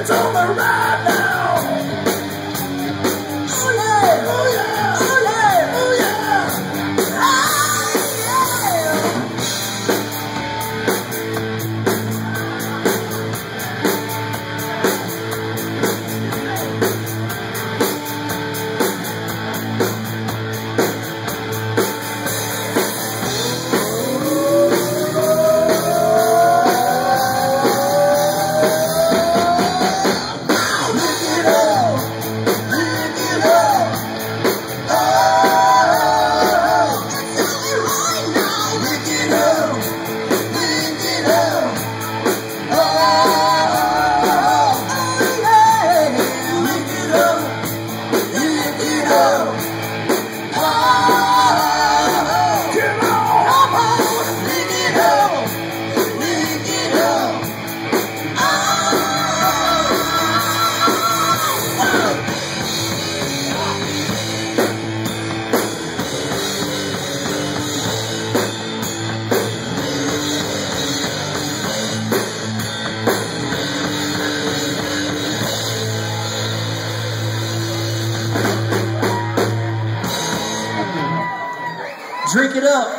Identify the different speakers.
Speaker 1: It's on the ride now. Oh yeah, oh yeah. Drink it up.